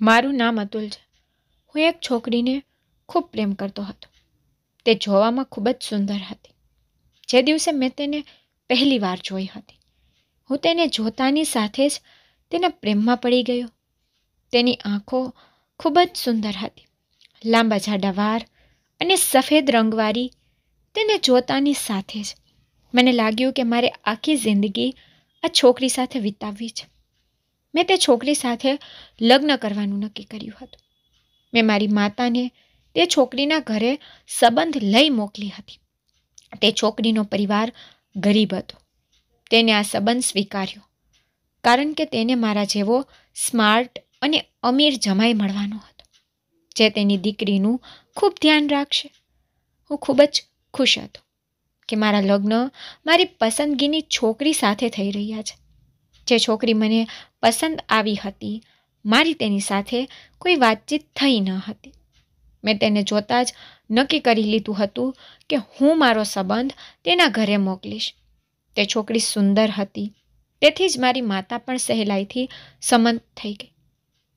મારું નામ અતુલ છે. હું એક છોકરીને ખૂબ પ્રેમ કરતો હતો. તે જોવામાં ખૂબ જ સુંદર હતી. જે દિવસે મેં તેને પહેલી વાર જોઈ હતી, હું તેને જોતાની સાથે જ તેના પ્રેમમાં પડી ગયો. તેની આંખો ખૂબ જ સુંદર હતી. લાંબા જાડા વાર અને સફેદ રંગવાળી તેને જોતાની સાથે જ મને લાગ્યું કે મારે આખી જિંદગી આ છોકરી સાથે વિતાવવી છે. મેં તે છોકરી સાથે લગ્ન કરવાનું નક્કી કર્યું હતું. મેં મારી માતાને તે છોકરીના ઘરે સંબંધ લઈ મોકલી હતી. તે છોકરીનો પરિવાર ગરીબ હતો. તેને આ સંબંધ સ્વીકાર્યો. કારણ કે તેને મારા જેવો સ્માર્ટ અને અમીર જમાઈ મળવાનો હતો. જે તેની દીકરીનું ખૂબ ધ્યાન રાખશે. હું ખૂબ જ ખુશ હતો કે મારા લગ્ન મારી પસંદગીની છોકરી સાથે થઈ રહ્યા છે. જે છોકરી મને પસંદ આવી હતી. મારી તેની સાથે કોઈ વાતચીત થઈ ન હતી. મેં તેને જોતાં જ નક્કી કરી લીધું હતું કે હું મારો સંબંધ તેના ઘરે મોકલીશ. તે છોકરી સુંદર હતી. તેથી જ મારી માતા પણ સહેલાઈથી સંમત થઈ ગઈ.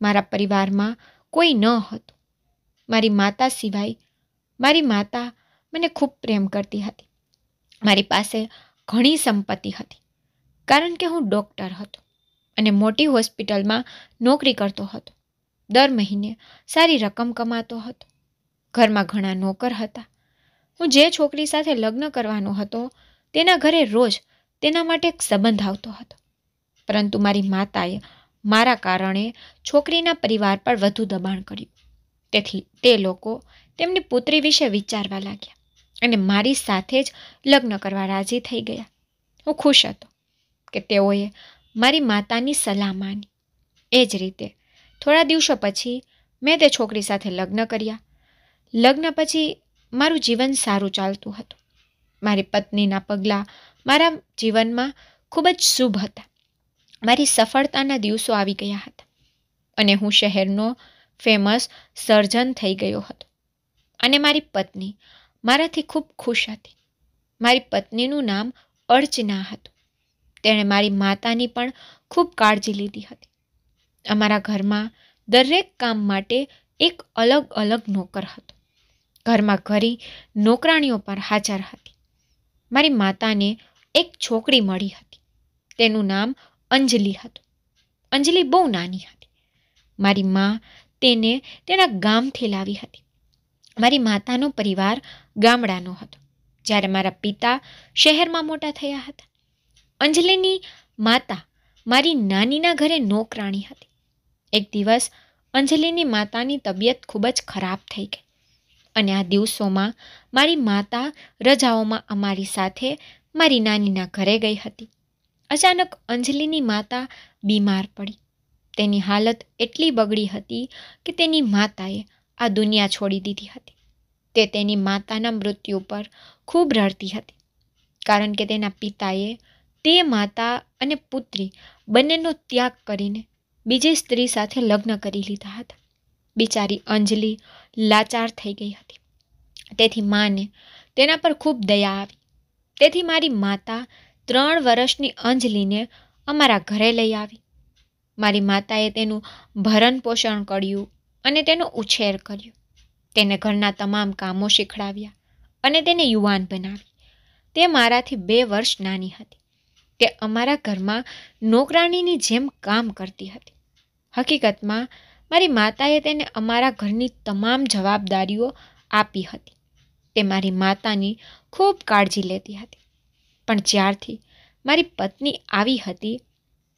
મારા પરિવારમાં કોઈ ન હતું. મારી માતા સિવાય મારી માતા મને ખૂબ પ્રેમ કરતી હતી. મારી પાસે ઘણી સંપત્તિ હતી. કારણ કે હું ડૉક્ટર હતો. અને મોટી હોસ્પિટલમાં નોકરી કરતો હતો. દર મહિને સારી રકમ કમાતો હતો. ઘરમાં ઘણા નોકર હતા. હું જે છોકરી સાથે લગ્ન કરવાનો હતો, તેના ઘરે રોજ તેના માટે એક સંબંધ આવતો હતો. પરંતુ મારી માતાએ મારા કારણે છોકરીના પરિવાર પર વધુ દબાણ કર્યું. તેથી તે લોકો તેમની પુત્રી વિશે વિચારવા લાગ્યા અને મારી સાથે જ લગ્ન કરવા રાજી થઈ ગયા. હું ખુશ હતો કે તેઓએ મારી માતાની સલાહ માની એ જ રીતે, થોડા દિવસો પછી મેં તે છોકરી સાથે લગ્ન કર્યા. લગ્ન પછી મારું જીવન સારું ચાલતું હતું. મારી પત્નીના પગલાં મારા જીવનમાં ખૂબ જ શુભ હતા. મારી સફળતાના દિવસો આવી ગયા હતા અને હું શહેરનો ફેમસ સર્જન થઈ ગયો હતો. અને મારી પત્ની મારાથી ખૂબ ખુશ હતી. મારી પત્નીનું નામ અર્ચના હતું. તેણે મારી માતાની પણ ખૂબ કાળજી લીધી હતી. અમારા ઘરમાં દરેક કામ માટે એક અલગ અલગ નોકર હતો. ઘરમાં ઘરી નોકરાણીઓ પર હાજર હતી. મારી માતાને એક છોકરી મળી હતી. તેનું નામ અંજલિ હતું. અંજલિ બહુ નાની હતી. મારી મા તેને તેના ગામથી લાવી હતી. મારી માતાનો પરિવાર ગામડાનો હતો. જ્યારે મારા પિતા શહેરમાં મોટા થયા હતા. અંજલિની માતા મારી નાનીના ઘરે નોકરાણી હતી. એક દિવસ અંજલિની માતાની તબિયત ખૂબ જ ખરાબ થઈ ગઈ અને આ દિવસોમાં મારી માતા રજાઓમાં અમારી સાથે મારી નાનીના ઘરે ગઈ હતી. અચાનક અંજલિની માતા બીમાર પડી. તેની હાલત એટલી બગડી હતી કે તેની માતાએ આ દુનિયા છોડી દીધી હતી. તે તેની માતાના મૃત્યુ પર ખૂબ રડતી હતી. કારણ કે તેના પિતાએ તે માતા અને પુત્રી બંનેનો ત્યાગ કરીને બીજી સ્ત્રી સાથે લગ્ન કરી લીધા હતા. બિચારી અંજલિ લાચાર થઈ ગઈ હતી. તેથી માને તેના પર ખૂબ દયા આવી. તેથી મારી માતા ત્રણ વર્ષની અંજલિને અમારા ઘરે લઈ આવી. મારી માતાએ તેનું ભરણ પોષણ કર્યું અને તેનો ઉછેર કર્યો. તેને ઘરના તમામ કામો શીખડાવ્યા અને તેને યુવાન બનાવી. તે મારાથી બે વર્ષ નાની હતી. તે અમારા ઘરમાં નોકરાણીની જેમ કામ કરતી હતી. હકીકતમાં, મારી માતાએ તેને અમારા ઘરની તમામ જવાબદારીઓ આપી હતી. તે મારી માતાની ખૂબ કાળજી લેતી હતી. પણ જ્યારથી મારી પત્ની આવી હતી,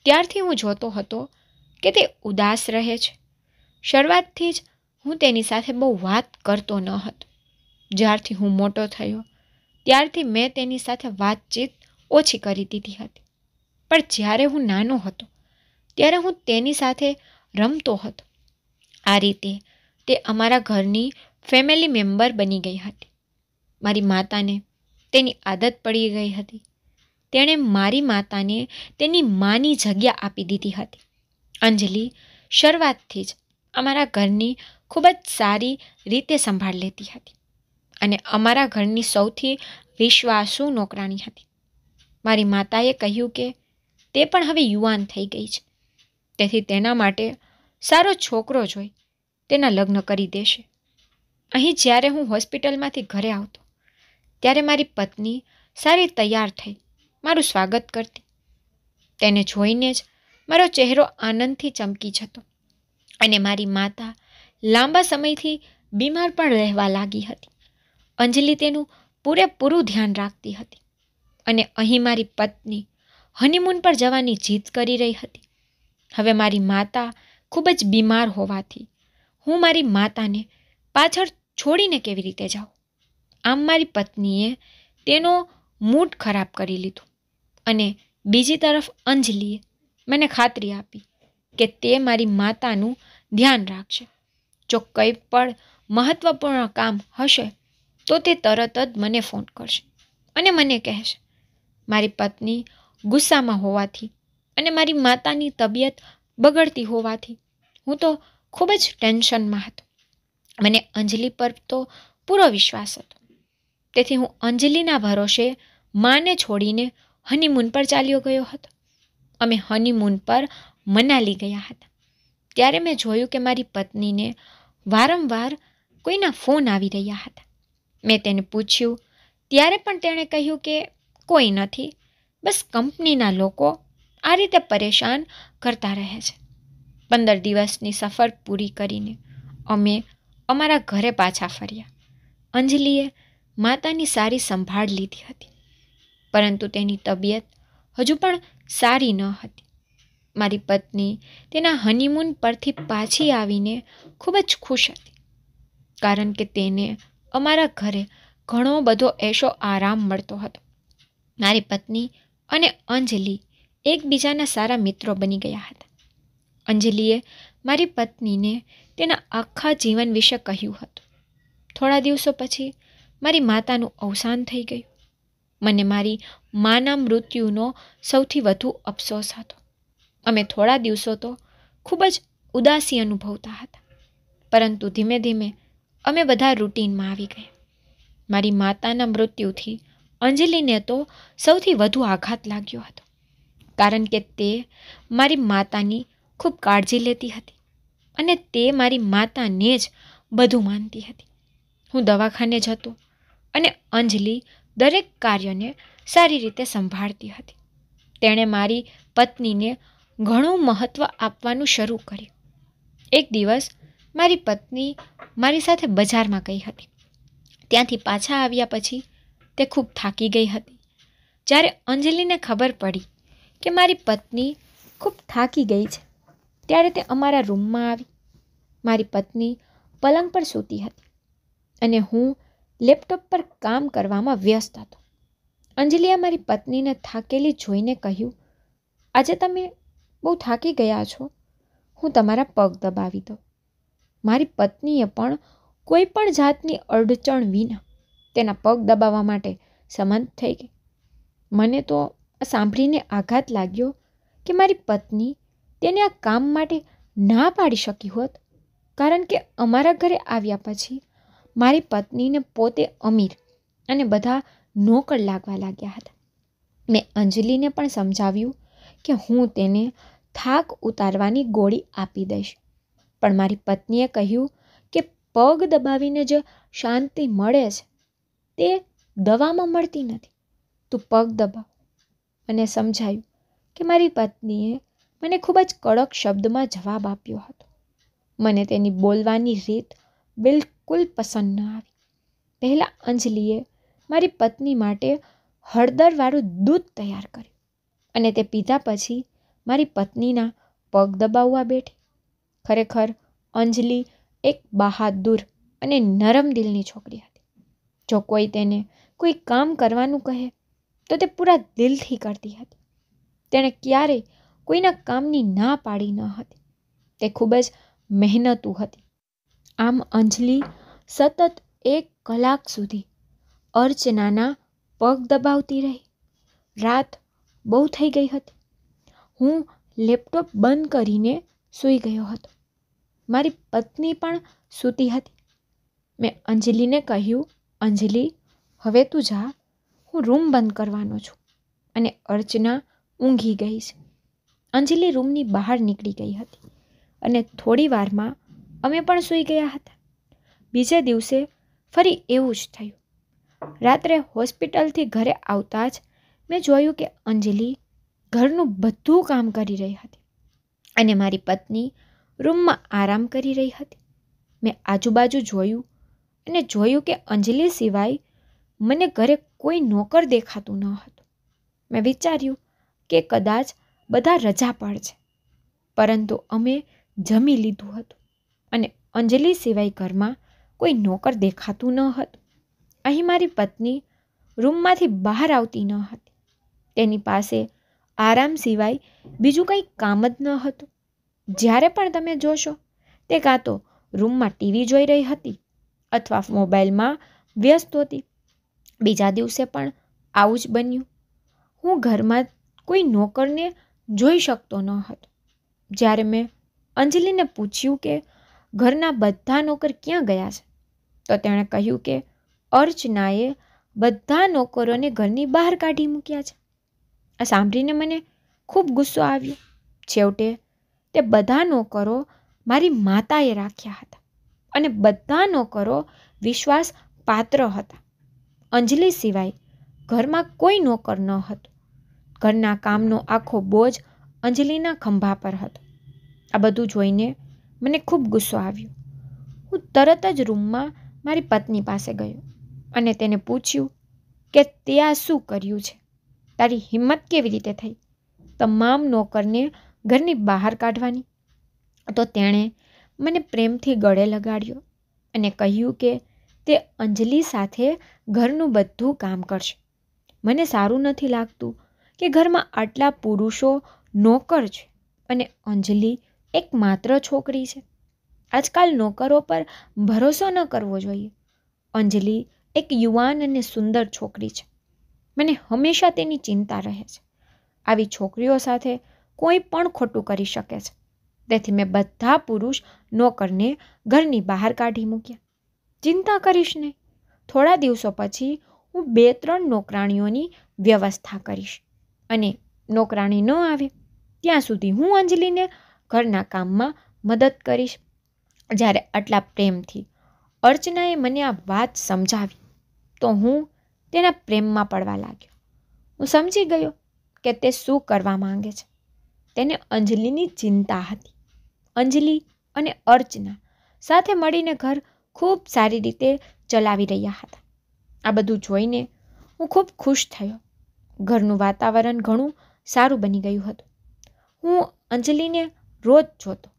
ત્યારથી હું જોતો હતો કે તે ઉદાસ રહે છે. શરૂઆતથી જ હું તેની સાથે બહુ વાત કરતો ન હતો. જ્યારથી હું મોટો થયો, ત્યારથી મેં તેની સાથે વાતચીત ઓછી કરી દીધી હતી. પણ જ્યારે હું નાનો હતો, ત્યારે હું તેની સાથે રમતો હતો. આ રીતે તે અમારા ઘરની ફેમિલી મેમ્બર બની ગઈ હતી. મારી માતાને તેની આદત પડી ગઈ હતી. તેણે મારી માતાને તેની માની જગ્યા આપી દીધી હતી. અંજલિ શરૂઆતથી જ અમારા ઘરની ખૂબ જ સારી રીતે સંભાળ લેતી હતી અને અમારા ઘરની સૌથી વિશ્વાસુ નોકરાણી હતી. મારી માતાએ કહ્યું કે તે પણ હવે યુવાન થઈ ગઈ છે. તેથી તેના માટે સારો છોકરો જોઈ તેના લગ્ન કરી દેશે. અહીં જ્યારે હું હોસ્પિટલમાંથી ઘરે આવતો, ત્યારે મારી પત્ની સારી તૈયાર થઈ, મારું સ્વાગત કરતી. તેને જોઈને જ મારો ચહેરો આનંદથી ચમકી જતો અને મારી માતા લાંબા સમયથી બીમાર પણ રહેવા લાગી હતી. અંજલિ તેનું પૂરેપૂરું ધ્યાન રાખતી હતી. અને અહીં મારી પત્ની હનીમૂન પર જવાની જીદ કરી રહી હતી. હવે મારી માતા ખૂબ જ બીમાર હોવાથી હું મારી માતાને પાછળ છોડીને કેવી રીતે જાઉં? આમ મારી પત્નીએ તેનો મૂડ ખરાબ કરી લીધું અને બીજી તરફ અંજલિએ મને ખાતરી આપી કે તે મારી માતાનું ધ્યાન રાખશે. જો કંઈ પણ મહત્ત્વપૂર્ણ કામ હશે તો તે તરત જ મને ફોન કરશે અને મને કહેશે. મારી પત્ની ગુસ્સામાં હોવાથી અને મારી માતાની તબિયત બગડતી હોવાથી હું તો ખૂબ જ ટેન્શનમાં હતો. મને અંજલિ પર તો પૂરો વિશ્વાસ હતો. તેથી હું અંજલિના ભરોસે માને છોડીને હનીમૂન પર ચાલ્યો ગયો હતો. અમે હનીમૂન પર મનાલી ગયા હતા. ત્યારે મેં જોયું કે મારી પત્નીને વારંવાર કોઈના ફોન આવી રહ્યા હતા. મેં તેને પૂછ્યું, ત્યારે પણ તેણે કહ્યું કે કોઈ નથી. બસ કંપનીના લોકો આ રીતે પરેશાન કરતા રહે છે. પંદર દિવસની સફર પૂરી કરીને અમે અમારા ઘરે પાછા ફર્યા. અંજલિએ માતાની સારી સંભાળ લીધી હતી, પરંતુ તેની તબિયત હજુ પણ સારી ન હતી. મારી પત્ની તેના હનીમૂન પરથી પાછી આવીને ખૂબ જ ખુશ હતી, કારણ કે તેને અમારા ઘરે ઘણો બધો એશો આરામ મળતો હતો. મારી પત્ની અને અંજલિ એકબીજાના સારા મિત્રો બની ગયા હતા. અંજલિએ મારી પત્નીને તેના આખા જીવન વિશે કહ્યું હતું. થોડા દિવસો પછી મારી માતાનું અવસાન થઈ ગયું. મને મારી માના મૃત્યુનો સૌથી વધુ અફસોસ હતો. અમે થોડા દિવસો તો ખૂબ જ ઉદાસી અનુભવતા હતા. પરંતુ ધીમે ધીમે અમે બધા રૂટીનમાં આવી ગયા. મારી માતાના મૃત્યુથી અંજલિને તો સૌથી વધુ આઘાત લાગ્યો હતો, કારણ કે તે મારી માતાની ખૂબ કાળજી લેતી હતી અને તે મારી માતાને જ બધું માનતી હતી. હું દવાખાને જતો અને અંજલિ દરેક કાર્યને સારી રીતે સંભાળતી હતી. તેણે મારી પત્નીને ઘણું મહત્ત્વ આપવાનું શરૂ કર્યું. એક દિવસ મારી પત્ની મારી સાથે બજારમાં ગઈ હતી. ત્યાંથી પાછા આવ્યા પછી તે ખૂબ થાકી ગઈ હતી. જ્યારે અંજલિને ખબર પડી કે મારી પત્ની ખૂબ થાકી ગઈ છે, ત્યારે તે અમારા રૂમમાં આવી. મારી પત્ની પલંગ પર સૂતી હતી અને હું લેપટોપ પર કામ કરવામાં વ્યસ્ત હતો. અંજલિએ મારી પત્નીને થાકેલી જોઈને કહ્યું, આજે તમે બહુ થાકી ગયા છો. હું તમારા પગ દબાવી દઉં. મારી પત્નીએ પણ કોઈ પણ જાતની અડચણ વિના તેના પગ દબાવવા માટે સમંત થઈ ગઈ. મને તો સાંભળીને આઘાત લાગ્યો કે મારી પત્ની તેને આ કામ માટે ના પાડી શકી હોત, કારણ કે અમારા ઘરે આવ્યા પછી મારી પત્નીને પોતે અમીર અને બધા નોકર લાગવા લાગ્યા હતા. મેં અંજલિને પણ સમજાવ્યું કે હું તેને થાક ઉતારવાની ગોળી આપી દઈશ. પણ મારી પત્નીએ કહ્યું કે પગ દબાવીને જે શાંતિ મળે છે. તે દવામાં મળતી નથી. તું પગ દબાવ. અને સમજાયું કે મારી પત્નીએ મને ખૂબ જ કડક શબ્દમાં જવાબ આપ્યો હતો. મને તેની બોલવાની રીત બિલકુલ પસંદ ન આવી. પહેલાં અંજલિએ મારી પત્ની માટે હળદરવાળું દૂધ તૈયાર કર્યું અને તે પીધા પછી મારી પત્નીના પગ દબાવવા બેઠી. ખરેખર અંજલિ એક બહાદુર અને નરમ દિલની છોકરી હતી. જો કોઈ તેને કોઈ કામ કરવાનું કહે, તો તે પૂરા દિલથી કરતી હતી. તેણે ક્યારેય કોઈના કામની ના પાડી ન હતી. તે ખૂબ જ મહેનતુ હતી. આમ અંજલિ સતત એક કલાક સુધી અર્ચનાના પગ દબાવતી રહી. રાત બહુ થઈ ગઈ હતી. હું લેપટોપ બંધ કરીને સૂઈ ગયો હતો. મારી પત્ની પણ સૂતી હતી. મેં અંજલિને કહ્યું અંજલિ, હવે તું જા, હું રૂમ બંધ કરવાનો છું. અને અર્ચના ઊંઘી ગઈ છે. અંજલિ રૂમની બહાર નીકળી ગઈ હતી અને થોડી વારમાં અમે પણ સૂઈ ગયા હતા. બીજે દિવસે ફરી એવું જ થયું. રાત્રે હોસ્પિટલથી ઘરે આવતા જ મેં જોયું કે અંજલિ ઘરનું બધું કામ કરી રહી હતી અને મારી પત્ની રૂમમાં આરામ કરી રહી હતી. મેં આજુબાજુ જોયું અને જોયું કે અંજલિ સિવાય મને ઘરે કોઈ નોકર દેખાતું ન હતું. મેં વિચાર્યું કે કદાચ બધા રજા પર છે. પરંતુ અમે જમી લીધું હતું અને અંજલિ સિવાય ઘરમાં કોઈ નોકર દેખાતું ન હતું. અહીં મારી પત્ની રૂમમાંથી બહાર આવતી ન હતી. તેની પાસે આરામ સિવાય બીજું કંઈ કામ જ ન હતું. જ્યારે પણ તમે જોશો તે કાં તો રૂમમાં ટીવી જોઈ રહી હતી અથવા મોબાઈલમાં વ્યસ્ત હતી. બીજા દિવસે પણ આવું જ બન્યું. હું ઘરમાં કોઈ નોકરને જોઈ શકતો ન હતો. જ્યારે મેં અંજલિને પૂછ્યું કે ઘરના બધા નોકર ક્યાં ગયા છે, તો તેણે કહ્યું કે અર્ચનાએ બધા નોકરોને ઘરની બહાર કાઢી મૂક્યા છે. આ સાંભળીને મને ખૂબ ગુસ્સો આવ્યો. છેવટે તે બધા નોકરો મારી માતાએ રાખ્યા હતા. અને બધા નોકરો વિશ્વાસ પાત્ર હતા. અંજલિ સિવાય ઘરમાં કોઈ નોકર ન હતો. ઘરના કામનો આખો બોજ અંજલિના ખંભા પર હતો. આ બધું જોઈને મને ખૂબ ગુસ્સો આવ્યો. હું તરત જ રૂમમાં મારી પત્ની પાસે ગયો અને તેને પૂછ્યું કે તે આ શું કર્યું છે? તારી હિંમત કેવી રીતે થઈ? તમામ નોકરને ઘરની બહાર કાઢવાની? તો તેણે મને પ્રેમથી ગળે લગાડ્યો અને કહ્યું કે તે અંજલિ સાથે ઘરનું બધું કામ કરશે. મને સારું નથી લાગતું કે ઘરમાં આટલા પુરુષો નોકર છે અને અંજલિ એક માત્ર છોકરી છે. આજકાલ નોકરો પર ભરોસો ન કરવો જોઈએ. અંજલિ એક યુવાન અને સુંદર છોકરી છે. મને હંમેશા તેની ચિંતા રહે છે. આવી છોકરીઓ સાથે કોઈ પણ ખોટું કરી શકે છે. તેથી મેં બધા પુરુષ નોકરને ઘરની બહાર કાઢી મૂક્યા. ચિંતા કરીશ નહીં. થોડા દિવસો પછી હું બે ત્રણ નોકરાણીઓની વ્યવસ્થા કરીશ. અને નોકરાણી ન આવે, ત્યાં સુધી હું અંજલિને ઘરના કામમાં મદદ કરીશ. જ્યારે આટલા પ્રેમથી અર્ચનાએ મને આ વાત સમજાવી, તો હું તેના પ્રેમમાં પડવા લાગ્યો. હું સમજી ગયો કે તે શું કરવા માંગે છે. તેને અંજલિની ચિંતા હતી. અંજલિ અને અર્ચના સાથે મળીને ઘર ખૂબ સારી રીતે ચલાવી રહ્યા હતા. આ બધું જોઈને હું ખૂબ ખુશ થયો. ઘરનું વાતાવરણ ઘણું સારું બની ગયું હતું. હું અંજલિને રોજ જોતો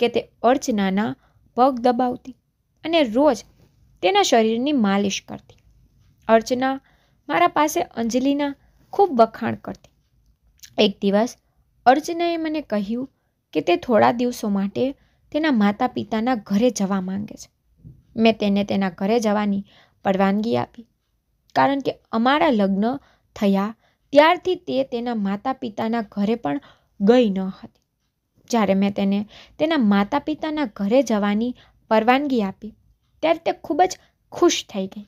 કે તે અર્ચનાના પગ દબાવતી અને રોજ તેના શરીરની માલિશ કરતી. અર્ચના મારા પાસે અંજલિના ખૂબ વખાણ કરતી. એક દિવસ અર્ચનાએ મને કહ્યું કે તે થોડા દિવસો માટે તેના માતા પિતાના ઘરે જવા માંગે છે. મેં તેને તેના ઘરે જવાની પરવાનગી આપી. કારણ કે અમારા લગ્ન થયા ત્યારથી તે તેના માતા પિતાના ઘરે પણ ગઈ ન હતી. જ્યારે મેં તેને તેના માતા પિતાના ઘરે જવાની પરવાનગી આપી, ત્યારે તે ખૂબ જ ખુશ થઈ ગઈ.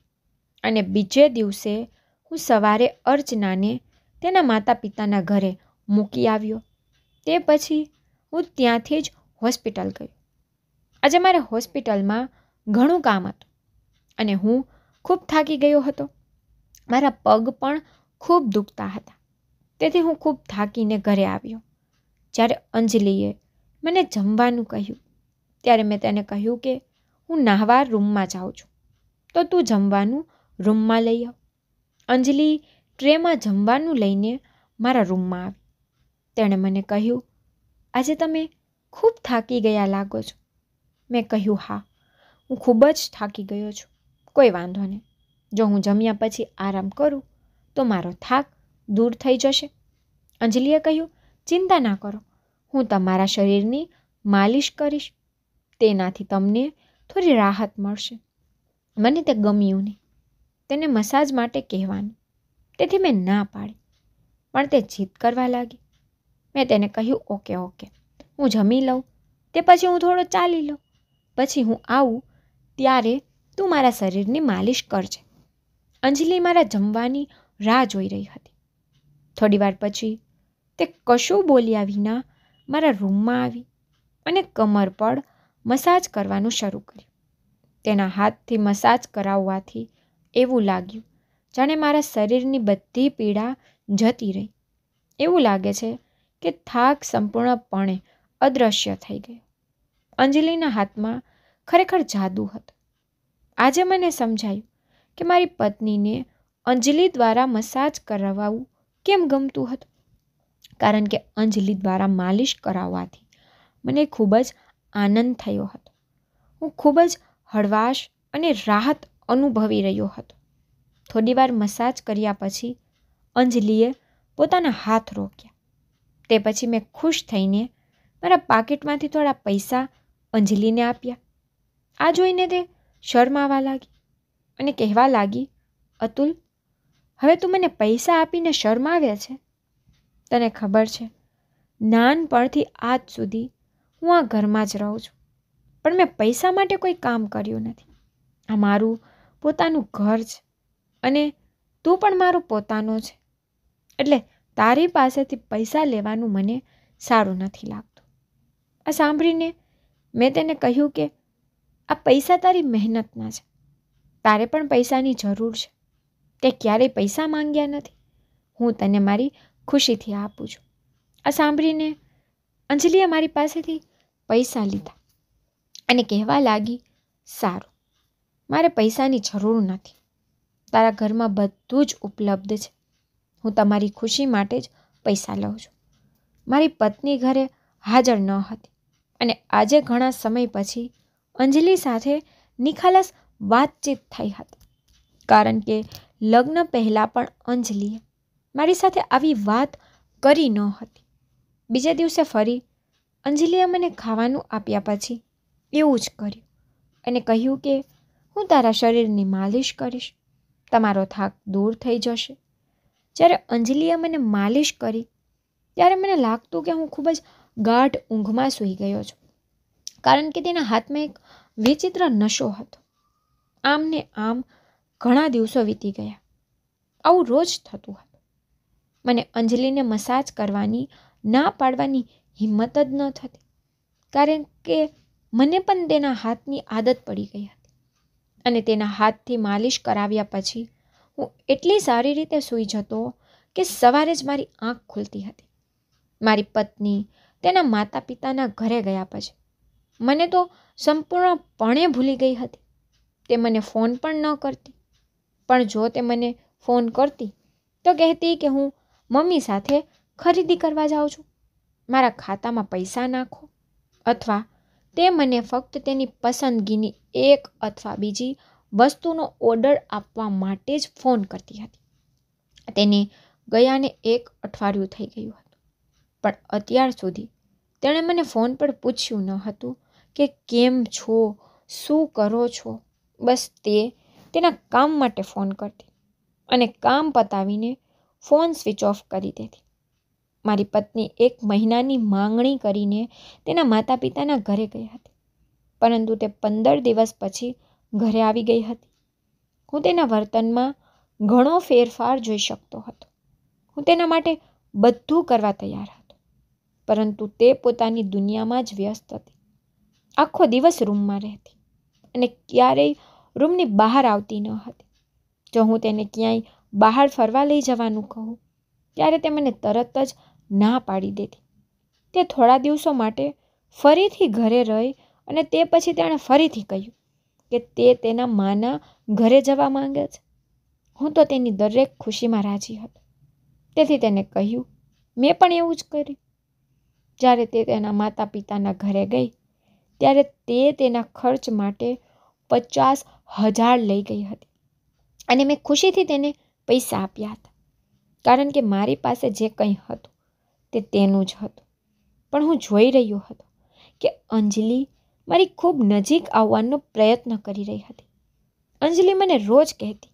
અને બીજે દિવસે હું સવારે અર્ચનાને તેના માતા પિતાના ઘરે મૂકી આવ્યો. તે પછી હું ત્યાંથી જ હોસ્પિટલ ગયો આજે મારે હોસ્પિટલમાં ઘણું કામ હતું અને હું ખૂબ થાકી ગયો હતો. મારા પગ પણ ખૂબ દુખતા હતા. તેથી હું ખૂબ થાકીને ઘરે આવ્યો. જ્યારે અંજલિએ મને જમવાનું કહ્યું, ત્યારે મેં તેને કહ્યું કે હું નાહવા રૂમમાં જાઉં છું. તો તું જમવાનું રૂમમાં લઈ આવ. અંજલિ ટ્રેમાં જમવાનું લઈને મારા રૂમમાં આવી. તેણે મને કહ્યું, આજે તમે ખૂબ થાકી ગયા લાગો છો. મેં કહ્યું, હા, હું ખૂબ જ થાકી ગયો છું. કોઈ વાંધો નહીં. જો હું જમ્યા પછી આરામ કરું, તો મારો થાક દૂર થઈ જશે. અંજલિએ કહ્યું, ચિંતા ના કરો. હું તમારા શરીરની માલિશ કરીશ. તેનાથી તમને થોડી રાહત મળશે. મને તે ગમ્યું નહીં. તેને મસાજ માટે કહેવાનું. તેથી મેં ના પાડી. પણ તે જીદ કરવા લાગી. મેં તેને કહ્યું, ઓકે ઓકે. હું જમી લઉં. તે પછી હું થોડો ચાલી લઉં. પછી હું આવું. ત્યારે તું મારા શરીરની માલિશ કરજે. અંજલિ મારા જમવાની રાહ જોઈ રહી હતી. થોડીવાર પછી તે કશું બોલ્યા વિના મારા રૂમમાં આવી અને કમર પર મસાજ કરવાનું શરૂ કર્યું. તેના હાથથી મસાજ કરાવવાથી એવું લાગ્યું, જાણે મારા શરીરની બધી પીડા જતી રહી. એવું લાગે છે કે થાક સંપૂર્ણપણે અદૃશ્ય થઈ ગયો. અંજલિના હાથમાં ખરેખર જાદુ હતો. આજે મને સમજાયું કે મારી પત્નીને અંજલિ દ્વારા મસાજ કરાવવું કેમ ગમતું હતું? કારણ કે અંજલિ દ્વારા માલિશ કરાવવાથી મને ખૂબ જ આનંદ થયો હતો. હું ખૂબ જ હળવાશ અને રાહત અનુભવી રહ્યો હતો. થોડીવાર મસાજ કર્યા પછી અંજલિએ પોતાના હાથ રોક્યા. તે પછી મેં ખુશ થઈને મારા પાકીટમાંથી થોડા પૈસા અંજલિને આપ્યા. આ જોઈને તે શરમાવા લાગી અને કહેવા લાગી, અતુલ, હવે તું મને પૈસા આપીને શરમાવ્યા છે? તને ખબર છે, નાનપણથી આજ સુધી હું આ ઘરમાં જ રહું છું, પણ મેં પૈસા માટે કોઈ કામ કર્યું નથી. આ મારું પોતાનું ઘર છે અને તું પણ મારું પોતાનો છે. એટલે તારી પાસેથી પૈસા લેવાનું મને સારું નથી લાગતું. આ સાંભળીને મેં તેને કહ્યું કે, આ પૈસા તારી મહેનતના છે. તારે પણ પૈસાની જરૂર છે. તે ક્યારેય પૈસા માંગ્યા નથી. હું તને મારી ખુશીથી આપું છું. આ સાંભળીને અંજલિએ મારી પાસેથી પૈસા લીધા અને કહેવા લાગી, સારું, મારે પૈસાની જરૂર નથી. તારા ઘરમાં બધું જ ઉપલબ્ધ છે. હું તમારી ખુશી માટે જ પૈસા લઉં છું. મારી પત્ની ઘરે હાજર ન હતી અને આજે ઘણા સમય પછી અંજલિ સાથે નિખાલસ વાતચીત થઈ હતી. કારણ કે લગ્ન પહેલાં પણ અંજલિએ મારી સાથે આવી વાત કરી ન હતી. બીજા દિવસે ફરી અંજલિએ મને ખાવાનું આપ્યા પછી એવું જ કર્યું અને કહ્યું કે હું તારા શરીરની માલિશ કરીશ. તમારો થાક દૂર થઈ જશે. જ્યારે અંજલિએ મને માલિશ કરી, ત્યારે મને લાગતું કે હું ખૂબ જ ગાઢ ઊંઘમાં સૂઈ ગયો છું. કારણ કે તેના હાથમાં એક વિચિત્ર નશો હતો. આમ ને આમ ઘણા દિવસો વીતી ગયા. આવું રોજ થતું હતું. મને અંજલિને મસાજ કરવાની, ના પાડવાની હિંમત જ ન થતી. કારણ કે મને પણ તેના હાથની આદત પડી ગઈ હતી. અને તેના હાથથી માલિશ કરાવ્યા પછી હું એટલી સારી રીતે સૂઈ જતો કે સવારે જ મારી આંખ ખુલતી હતી. મારી પત્ની તેના માતા પિતાના ઘરે ગયા પછી. મને તો સંપૂર્ણપણે ભૂલી ગઈ હતી. તે મને ફોન પણ ન કરતી. પણ જો તે મને ફોન કરતી, તો કહેતી કે હું મમ્મી સાથે ખરીદી કરવા જાઉં છું. મારા ખાતામાં પૈસા નાખો. અથવા તે મને ફક્ત તેની પસંદગીની એક અથવા બીજી વસ્તુનો ઓર્ડર આપવા માટે જ ફોન કરતી હતી. તેને ગયાને એક અઠવાડિયું થઈ ગયું હતું. પણ અત્યાર સુધી તેણે મને ફોન પર પૂછ્યું ન હતું કે કેમ છો, શું કરો છો? બસ તે તેના કામ માટે ફોન કરતી અને કામ પતાવીને ફોન સ્વિચ ઓફ કરી દેતી. મારી પત્ની એક મહિનાની માંગણી કરીને તેના માતા પિતાના ઘરે ગઈ હતી. પરંતુ તે પંદર દિવસ પછી ઘરે આવી ગઈ હતી. હું તેના વર્તનમાં ઘણો ફેરફાર જોઈ શકતો હતો. હું તેના માટે બધું કરવા તૈયાર હતો. પરંતુ તે પોતાની દુનિયામાં જ વ્યસ્ત હતી. આખો દિવસ રૂમમાં રહેતી અને ક્યારેય રૂમની બહાર આવતી ન હતી. જો હું તેને ક્યાંય બહાર ફરવા લઈ જવાનું કહું, ત્યારે તે મને તરત જ ના પાડી દેતી. તે થોડા દિવસો માટે ફરીથી ઘરે રહી અને તે પછી તેણે ફરીથી કહ્યું કે તે તેના માના ઘરે જવા માંગે છે? હું તો તેની દરેક ખુશીમાં રાજી હતો. તેથી તેને કહ્યું, મેં પણ એવું જ કર્યું. જ્યારે તે તેના માતા પિતાના ઘરે ગઈ, ત્યારે તે તેના ખર્ચ માટે પચાસ હજાર લઈ ગઈ હતી. અને મેં ખુશીથી તેને પૈસા આપ્યા હતા. કારણ કે મારી પાસે જે કંઈ હતું તે તેનું જ હતું. પણ હું જોઈ રહ્યો હતો કે અંજલિ મારી ખૂબ નજીક આવવાનો પ્રયત્ન કરી રહી હતી. અંજલિ મને રોજ કહેતી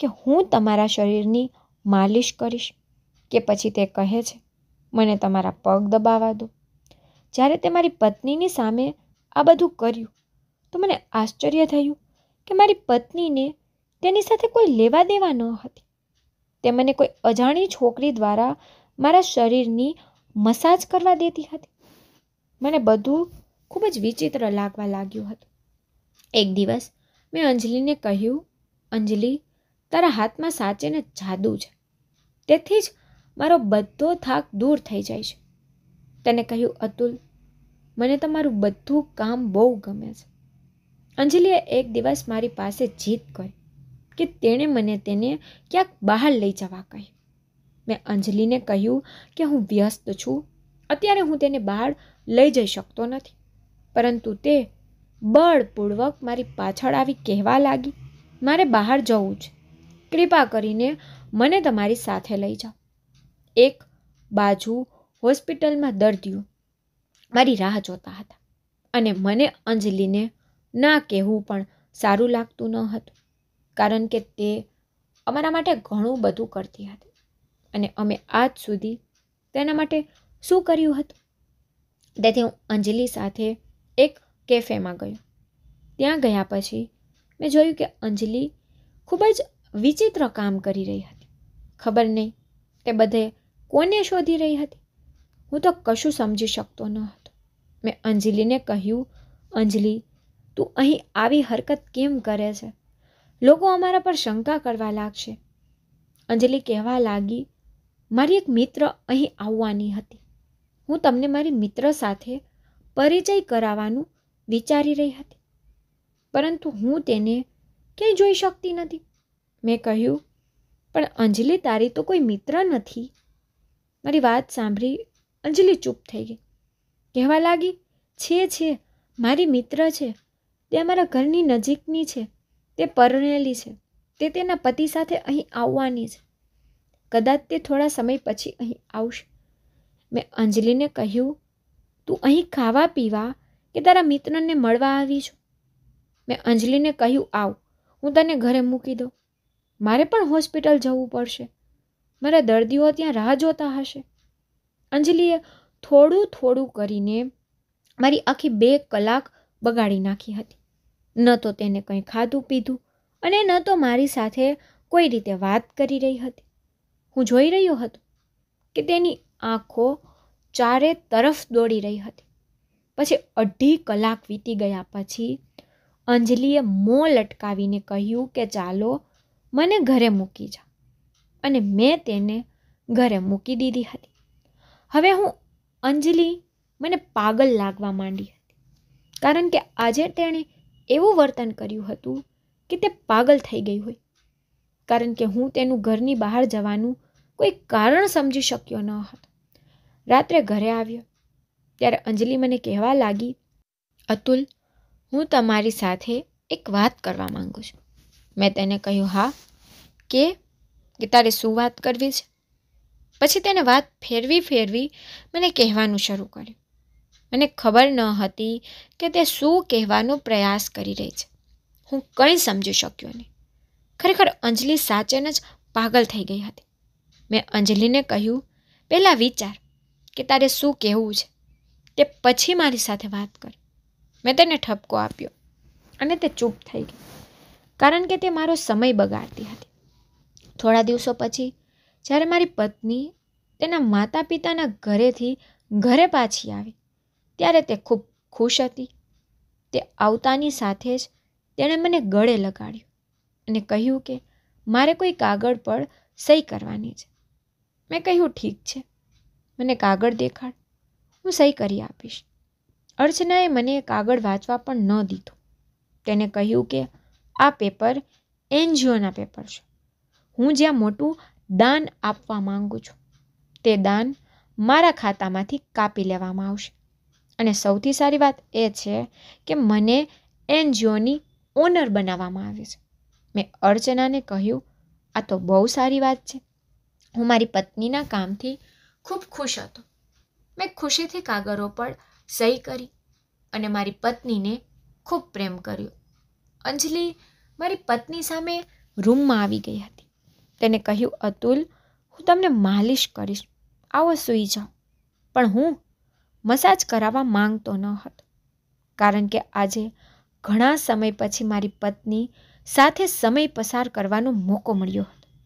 કે હું તમારા શરીરની માલિશ કરીશ, કે પછી તે કહે છે, મને તમારા પગ દબાવવા દો. જ્યારે તે મારી પત્નીની સામે આ બધું કર્યું, તો મને આશ્ચર્ય થયું કે મારી પત્નીને તેની સાથે કોઈ લેવા દેવા ન હતી. તે મને કોઈ અજાણી છોકરી દ્વારા મારા શરીરની મસાજ કરવા દેતી હતી. મને બધું ખૂબ જ વિચિત્ર લાગવા લાગ્યું હતું. એક દિવસ મેં અંજલિને કહ્યું, અંજલિ, તારા હાથમાં સાચેને જાદુ છે. તેથી જ મારો બધો થાક દૂર થઈ જાય છે. તેને કહ્યું, અતુલ, મને તમારું બધું કામ બહુ ગમે છે. અંજલિએ એક દિવસ મારી પાસે જીત કરી કે તેણે મને તેને ક્યાંક બહાર લઈ જવા કહી મેં અંજલિને કહ્યું કે હું વ્યસ્ત છું. અત્યારે હું તેને બહાર લઈ જઈ શકતો નથી. પરંતુ તે બળપૂર્વક મારી પાછળ આવી કહેવા લાગી, મારે બહાર જવું છે. કૃપા કરીને મને તમારી સાથે લઈ જાઓ. એક બાજુ હોસ્પિટલમાં દર્દીઓ મારી રાહ જોતા હતા અને મને અંજલિને ના કહેવું પણ સારું લાગતું ન હતું, કારણ કે તે અમારા માટે ઘણું બધું કરતી હતી અને અમે આજ સુધી તેના માટે શું કર્યું હતું? તેથી હું અંજલિ સાથે એક કેફેમાં ગયો. ત્યાં ગયા પછી મેં જોયું કે અંજલિ ખૂબ જ વિચિત્ર કામ કરી રહી હતી. ખબર નહીં તે બધે કોને શોધી રહી હતી? હું તો કશું સમજી શકતો ન હતો. મેં અંજલિને કહ્યું, અંજલિ, તું અહીં આવી હરકત કેમ કરે છે? લોકો અમારા પર શંકા કરવા લાગશે. અંજલિ કહેવા લાગી, મારી એક મિત્ર અહીં આવવાની હતી. હું તમને મારી મિત્ર સાથે પરિચય કરાવવાનું વિચારી રહી હતી. પરંતુ હું તેને ક્યાંય જોઈ શકતી નથી. મેં કહ્યું, પણ અંજલિ તારી તો કોઈ મિત્ર નથી. મારી વાત સાંભળી અંજલિ ચૂપ થઈ ગઈ. કહેવા લાગી, છે છે, મારી મિત્ર છે. તે અમારા ઘરની નજીકની છે. તે પરણેલી છે. તે તેના પતિ સાથે અહીં આવવાની છે. કદાચ તે થોડા સમય પછી અહીં આવશે. મેં અંજલિને કહ્યું તું અહીં ખાવા પીવા કે તારા મિત્રને મળવા આવી છું? મેં અંજલિને કહ્યું, આવ, હું તને ઘરે મૂકી દઉં. મારે પણ હોસ્પિટલ જવું પડશે. મારા દર્દીઓ ત્યાં રાહ જોતા હશે. અંજલિએ થોડું થોડું કરીને મારી આખી બે કલાક બગાડી નાખી હતી. ન તો તેને કંઈ ખાધું પીધું અને ન તો મારી સાથે કોઈ રીતે વાત કરી રહી હતી. હું જોઈ રહ્યો હતો કે તેની આંખો ચારે તરફ દોડી રહી હતી. પછી અઢી કલાક વીતી ગયા પછી અંજલિએ મોં લટકાવીને કહ્યું કે, ચાલો, મને ઘરે મૂકી જા. અને મેં તેને ઘરે મૂકી દીધી હતી. હવે હું અંજલિ મને પાગલ લાગવા માંડી હતી. કારણ કે આજે તેણે એવું વર્તન કર્યું હતું કે તે પાગલ થઈ ગઈ હોય. કારણ કે હું તેનું ઘરની બહાર જવાનું કોઈ કારણ સમજી શક્યો ન હતો. રાત્રે ઘરે આવ્યો. ત્યારે અંજલિ મને કહેવા લાગી, અતુલ, હું તમારી સાથે એક વાત કરવા માંગુ છું. મેં તેને કહ્યું, હા. કે? કે તારે શું વાત કરવી છે? પછી તેને વાત ફેરવી ફેરવી મને કહેવાનું શરૂ કર્યું. મને ખબર ન હતી કે તે શું કહેવાનો પ્રયાસ કરી રહી છે. હું કંઈ સમજી શક્યો નહીં. ખરેખર અંજલિ સાચેન જ પાગલ થઈ ગઈ હતી. મેં અંજલિને કહ્યું, પહેલાં વિચાર. કે તારે શું કહેવું છે? તે પછી મારી સાથે વાત કર. મેં તેને ઠપકો આપ્યો અને તે ચૂપ થઈ ગઈ. કારણ કે તે મારો સમય બગાડતી હતી. થોડા દિવસો પછી, જ્યારે મારી પત્ની તેના માતા પિતાના ઘરેથી ઘરે પાછી આવી, ત્યારે તે ખૂબ ખુશ હતી. તે આવતાની સાથે જ તેણે મને ગળે લગાડ્યું અને કહ્યું કે, મારે કોઈ કાગળ પર સહી કરવાની છે. મેં કહ્યું, ઠીક છે. મને કાગળ દેખાડ. હું સહી કરી આપીશ. અર્ચનાએ મને કાગળ વાંચવા પણ ન દીધું. તેને કહ્યું કે આ પેપર એનજીઓના પેપર છે. હું જ્યાં મોટું દાન આપવા માંગુ છું, તે દાન મારા ખાતામાંથી કાપી લેવામાં આવશે. અને સૌથી સારી વાત એ છે કે મને એનજીઓની ઓનર બનાવવામાં આવે છે. મેં અર્ચનાને કહ્યું, આ તો બહુ સારી વાત છે. હું મારી પત્નીના કામથી ખૂબ ખુશ હતો. મેં ખુશીથી કાગળો પર સહી કરી અને મારી પત્નીને ખૂબ પ્રેમ કર્યો. અંજલિ મારી પત્ની સામે રૂમમાં આવી ગઈ હતી. તેને કહ્યું, અતુલ, હું તમને માલિશ કરીશ. આવો સૂઈ જાઓ પણ હું મસાજ કરાવવા માંગતો ન હતો. કારણ કે આજે ઘણા સમય પછી મારી પત્ની સાથે સમય પસાર કરવાનો મોકો મળ્યો હતો.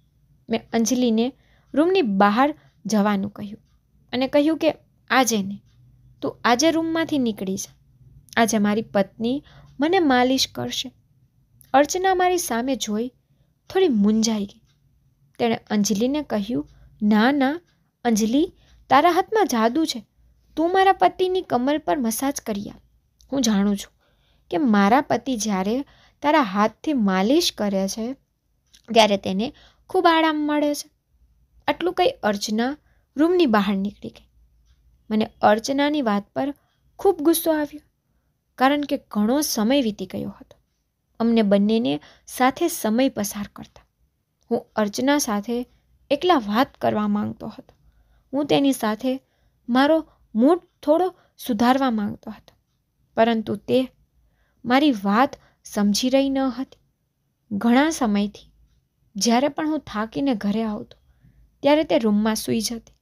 મેં અંજલિને રૂમની બહાર જવાનું કહ્યું. અને કહ્યું કે, આજે નહીં. તું આજે રૂમમાંથી નીકળી જા. આજે મારી પત્ની મને માલિશ કરશે. અર્ચના મારી સામે જોઈ થોડી મૂંઝાઈ ગઈ. તેણે અંજલિને કહ્યું, ના ના, અંજલિ, તારા હાથમાં જાદુ છે. તું મારા પતિની કમર પર મસાજ કરી આપ. હું જાણું છું કે મારા પતિ જ્યારે તારા હાથથી માલિશ કરે છે, ત્યારે તેને ખૂબ આરામ મળે છે. આટલું કંઈ અર્ચના રૂમની બહાર નીકળી ગઈ. મને અર્ચનાની વાત પર ખૂબ ગુસ્સો આવ્યો, કારણ કે ઘણો સમય વીતી ગયો હતો. અમને બંનેને સાથે સમય પસાર કરતા. હું અર્ચના સાથે એકલા વાત કરવા માંગતો હતો. હું તેની સાથે મારો મૂડ થોડો સુધારવા માંગતો હતો, પરંતુ તે મારી વાત સમજી રહી ન હતી. ઘણા સમયથી, જ્યારે પણ હું થાકીને ઘરે આવતો ત્યારે તે રૂમમાં સૂઈ જતી.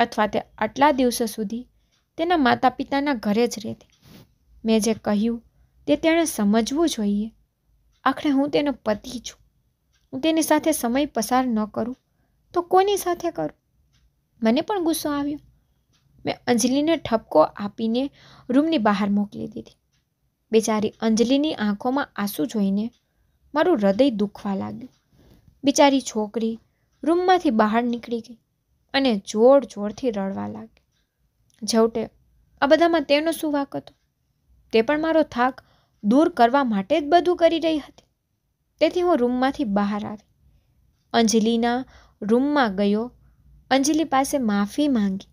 અથવા તે આટલા દિવસો સુધી તેના માતા પિતાના ઘરે જ રહેતી. મેં જે કહ્યું તે તેણે સમજવું જોઈએ. આખરે હું તેનો પતિ છું. હું તેની સાથે સમય પસાર ન કરું તો કોની સાથે કરું? મને પણ ગુસ્સો આવ્યો. મેં અંજલિને ઠપકો આપીને રૂમની બહાર મોકલી દીધી. બિચારી અંજલિની આંખોમાં આંસુ જોઈને મારું હૃદય દુખવા લાગ્યું. બિચારી છોકરી રૂમમાંથી બહાર નીકળી ગઈ અને જોર જોરથી રડવા લાગી. છેવટે આ બધામાં તેનો શું વાક હતો? તે પણ મારો થાક દૂર કરવા માટે જ બધું કરી રહી હતી. તેથી હું રૂમમાંથી બહાર આવી. અંજલિના રૂમમાં ગયો. અંજલિ પાસે માફી માંગી,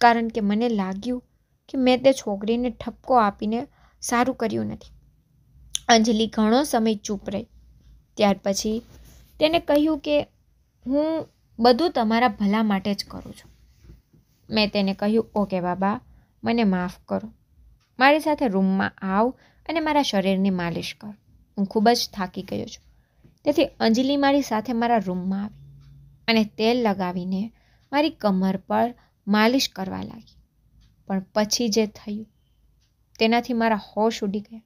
કારણ કે મને લાગ્યું કે મેં તે છોકરીને ઠપકો આપીને સારું કર્યું નથી. અંજલિ ઘણો સમય ચૂપ રહી. ત્યાર પછી તેને કહ્યું કે હું બધું તમારા ભલા માટે જ કરું છું. મેં તેને કહ્યું, ઓકે બાબા, મને માફ કરો. મારી સાથે રૂમમાં આવ અને મારા શરીરની માલિશ કર. હું ખૂબ જ થાકી ગયો છું. તેથી અંજલિ મારી સાથે મારા રૂમમાં આવી અને તેલ લગાવીને મારી કમર પર માલિશ કરવા લાગી. પણ પછી જે થયું, તેનાથી મારા હોશ ઉડી ગયા.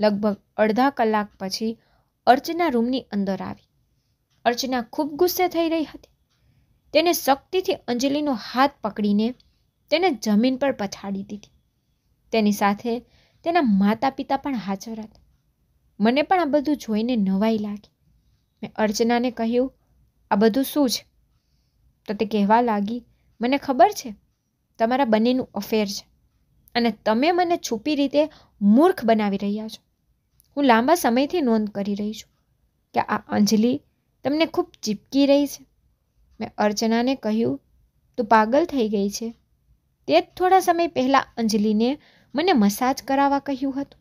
લગભગ અડધા કલાક પછી અર્ચના રૂમની અંદર આવી. અર્ચના ખૂબ ગુસ્સે થઈ રહી હતી. તેને શક્તિથી અંજલિનો હાથ પકડીને તેને જમીન પર પછાડી દીધી. તેની સાથે તેના માતા પિતા પણ હાજર હતા. મને પણ આ બધું જોઈને નવાઈ લાગી. મેં અર્ચનાને કહ્યું, આ બધું શું છે? તો તે કહેવા લાગી, મને ખબર છે, તમારા બંનેનું અફેર છે અને તમે મને છુપી રીતે મૂર્ખ બનાવી રહ્યા છો. હું લાંબા સમયથી નોંધ કરી રહી છું કે આ અંજલિ તમને ખૂબ ચીપકી રહી છે. મેં અર્ચનાને કહ્યું, તું પાગલ થઈ ગઈ છે. તે જ થોડા સમય પહેલાં અંજલિને મને મસાજ કરાવવા કહ્યું હતું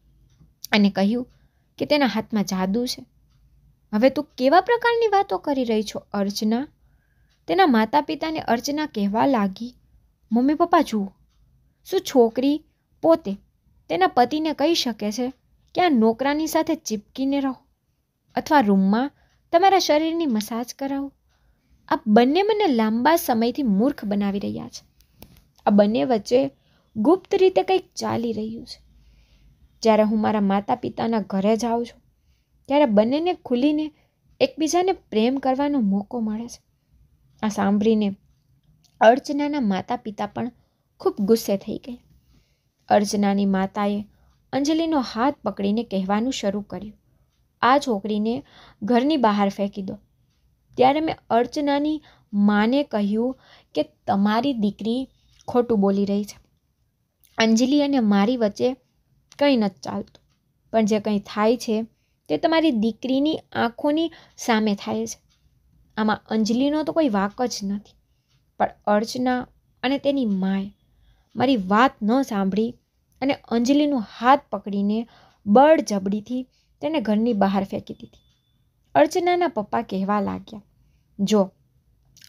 અને કહ્યું કે તેના હાથમાં જાદુ છે. હવે તું કેવા પ્રકારની વાતો કરી રહી છો, અર્ચના? તેના માતા પિતાને અર્ચના કહેવા લાગી, મમ્મી પપ્પા, જુઓ. શું છોકરી પોતે તેના પતિને કહી શકે છે કે આ નોકરાની સાથે ચીપકીને રહો? અથવા રૂમમાં તમારા શરીરની મસાજ કરાવો. આ બંને મને લાંબા સમયથી મૂર્ખ બનાવી રહ્યા છે. આ બંને વચ્ચે ગુપ્ત રીતે કંઈક ચાલી રહ્યું છે. જ્યારે હું મારા માતા પિતાના ઘરે જાઉં છું, ત્યારે બંનેને ખુલીને એકબીજાને પ્રેમ કરવાનો મોકો મળે છે. આ સાંભળીને અર્ચનાના માતા પિતા પણ ખૂબ ગુસ્સે થઈ ગયા. અર્ચનાની માતાએ અંજલિનો હાથ પકડીને કહેવાનું શરૂ કર્યું. આ છોકરીને ઘરની બહાર ફેંકી દો. ત્યારે મેં અર્ચનાની માને કહ્યું કે તમારી દીકરી ખોટું બોલી રહી છે. અંજલિ અને મારી વચ્ચે કંઈ નથી ચાલતું. પણ જે કંઈ થાય છે તે તમારી દીકરીની આંખોની સામે થાય છે. આમાં અંજલિનો તો કોઈ વાક જ નથી. પણ અર્ચના અને તેની માએ મારી વાત ન સાંભળી અને અંજલિનો હાથ પકડીને બળજબડીથી તેને ઘરની બહાર ફેંકી દીધી. અર્ચનાના પપ્પા કહેવા લાગ્યા, જો,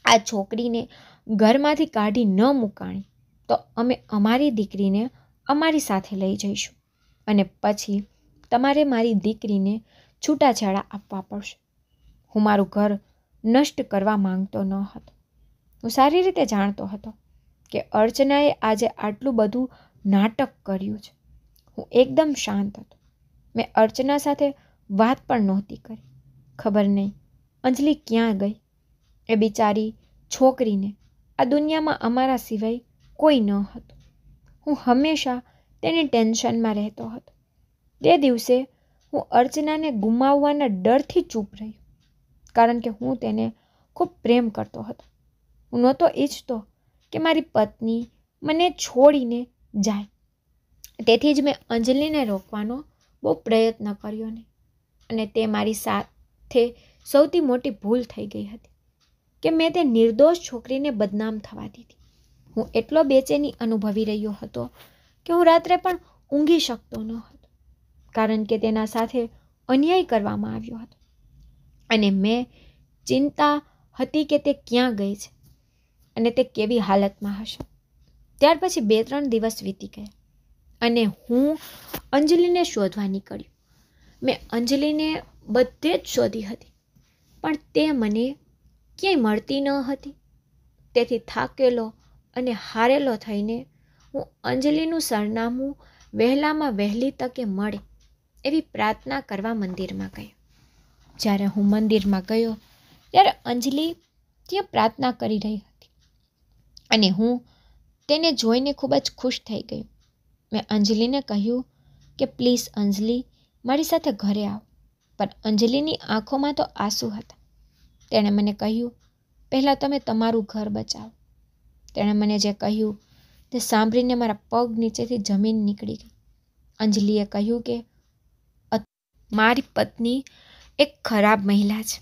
આ છોકરીને ઘરમાંથી કાઢી ન મૂકાણી, તો અમે અમારી દીકરીને અમારી સાથે લઈ જઈશું અને પછી તમારે મારી દીકરીને છૂટાછેડા આપવા પડશે. હું મારું ઘર નષ્ટ કરવા માંગતો ન હતો. હું સારી રીતે જાણતો હતો કે અર્ચનાએ આજે આટલું બધું નાટક કર્યું છે. હું એકદમ શાંત હતો. મેં અર્ચના સાથે વાત પણ નહોતી કરી. ખબર નહીં, અંજલિ ક્યાં ગઈ? એ બિચારી છોકરીને આ દુનિયામાં અમારા સિવાય કોઈ ન હતું. હું હંમેશા તેની ટેન્શનમાં રહેતો હતો. તે દિવસે હું અર્ચનાને ગુમાવવાના ડરથી ચૂપ રહ્યો કારણ કે હું તેને ખૂબ પ્રેમ કરતો હતો. હું નહોતો ઈચ્છતો કે મારી પત્ની મને છોડીને જાય. તેથી જ મેં અંજલિને રોકવાનો બહુ પ્રયત્ન કર્યો નહીં અને તે મારી સાથે સૌથી મોટી ભૂલ થઈ ગઈ હતી, કે મેં તે નિર્દોષ છોકરીને બદનામ થવા દીધી. હું એટલો બેચેની અનુભવી રહ્યો હતો, કે હું રાત્રે પણ ઊંઘી શકતો ન હતો, કારણ કે તેના સાથે અન્યાય કરવામાં આવ્યો હતો. અને મેં ચિંતા હતી કે તે ક્યાં ગઈ છે અને તે કેવી હાલતમાં હશે. ત્યાર પછી બે ત્રણ દિવસ વીતી ગયા. અને હું અંજલિને શોધવા નીકળ્યું. મેં અંજલિને બધે જ શોધી હતી, પણ તે મને ક્યાંય મળતી ન હતી. તેથી થાકેલો અને હારેલો થઈને હું અંજલિનું સરનામું વહેલામાં વહેલી તકે મળે એવી પ્રાર્થના કરવા મંદિરમાં ગયો. જ્યારે હું મંદિરમાં ગયો, ત્યારે અંજલિ ત્યાં પ્રાર્થના કરી રહી હતી. અને હું તેને જોઈને ખૂબ જ ખુશ થઈ ગયો. મેં અંજલિને કહ્યું કે, પ્લીઝ અંજલિ, મારી સાથે ઘરે આવ. પણ અંજલિની આંખોમાં તો આંસુ હતા. તેણે મને કહ્યું, પહેલાં તમે તમારું ઘર બચાવો. તેણે મને જે કહ્યું તે સાંભળીને મારા પગ નીચેથી જમીન નીકળી ગઈ. અંજલિએ કહ્યું કે મારી પત્ની એક ખરાબ મહિલા છે.